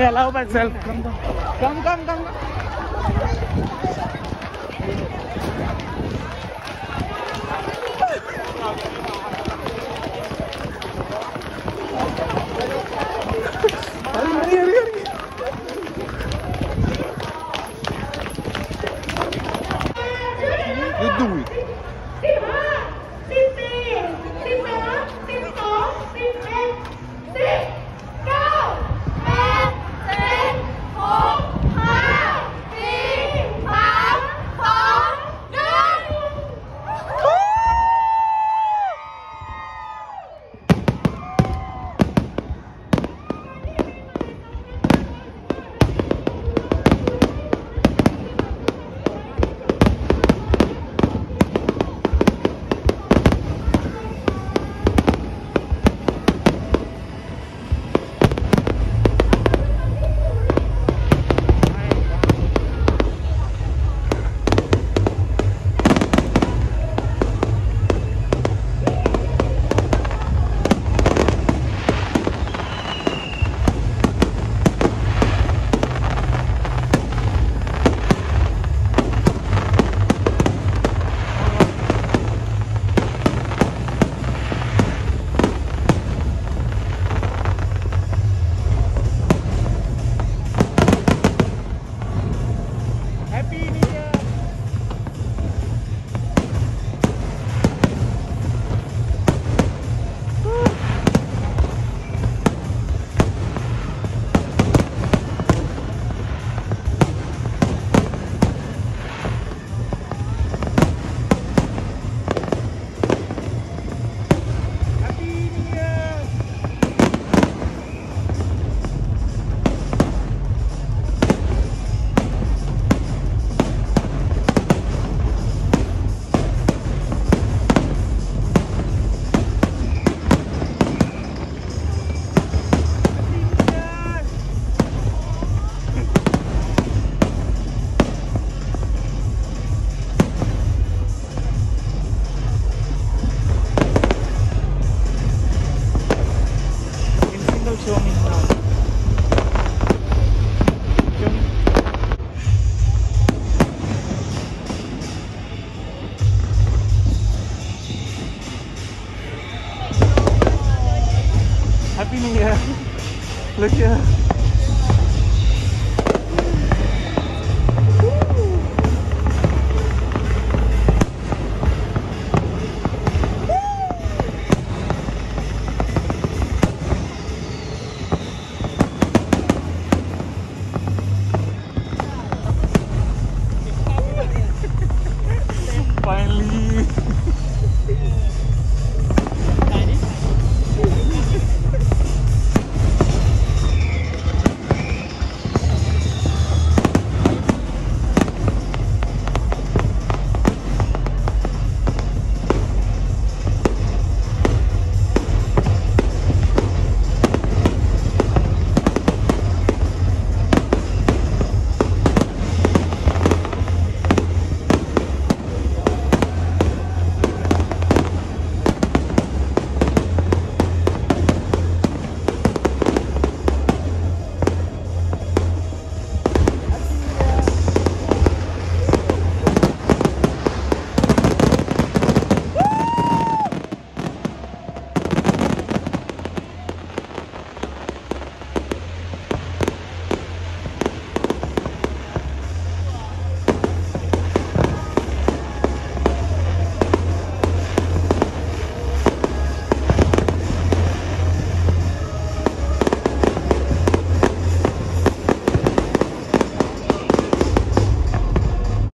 me allow myself. Come, come, come. come. Happy New Year. Look here.